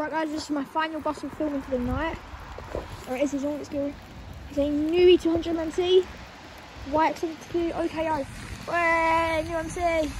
Right guys, this is my final bus of filming for the night. Alright, this is all it's going. It's a new E200 YX72 OKO. Way, new MT.